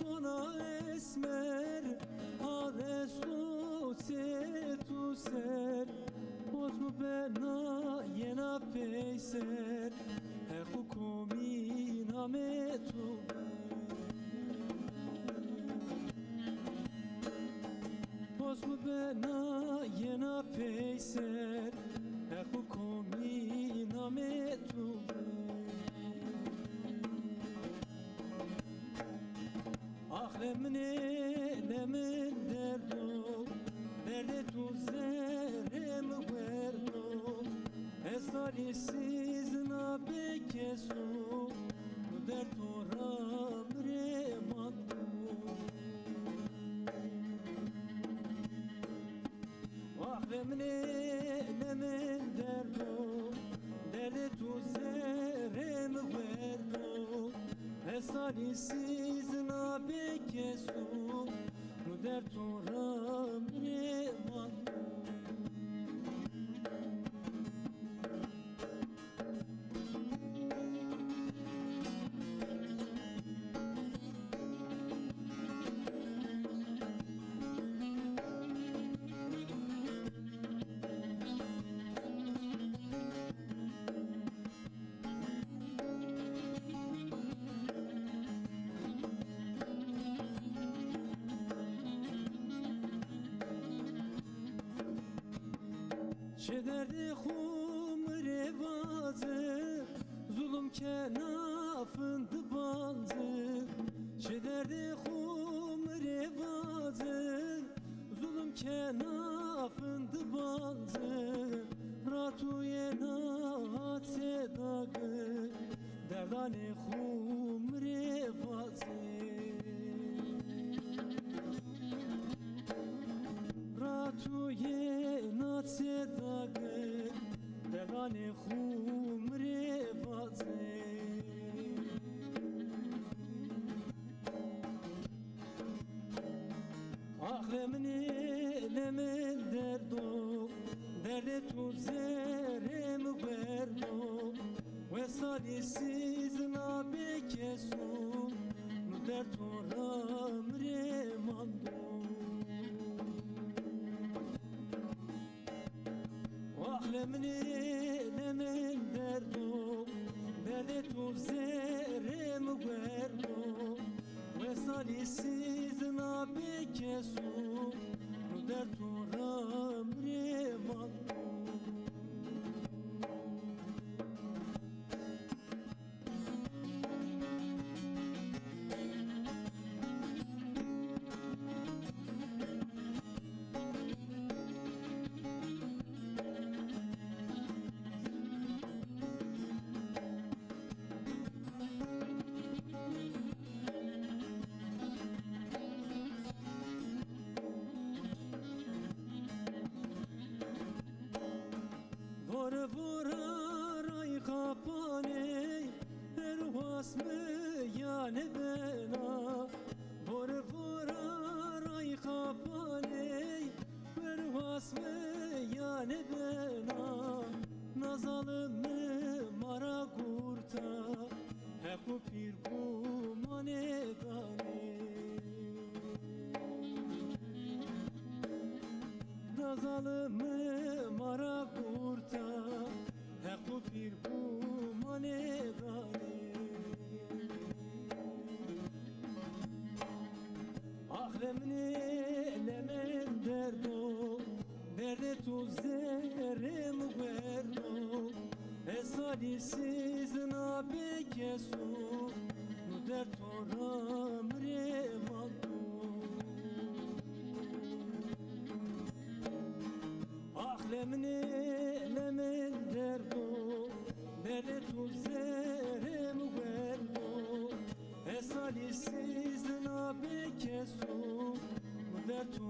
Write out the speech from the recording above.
sona esmer Ahlemne lemin derdu Derde tu zerem verdu Esari siz na bekesu Derdu ramre matu Vahvemne nemen derdo Derde tu zerem verdo Esali siz na no deserto Çe derdi xum revazı Zulüm kenafındı banzı Çe derdi xum Ahlemni lemen derdo Derde tu zerem verdo Ve salisiz na bekesu Nu dertu ramre mando Ahlemni lemen derdo Derde tu zerem verdo Ve salisiz Ervas mı yani bena Vur vur ay kapane Ervas mı yani bena Nazalım mı mara kurta? Hep bu pir bu manedane Nazalımı mara kurta? Heku pir bu Esalisiz na bekesu Nu derto ramre mando Ahremni lemen derdo Derde tu zerim verdo Esali sizin abi kesu Der tu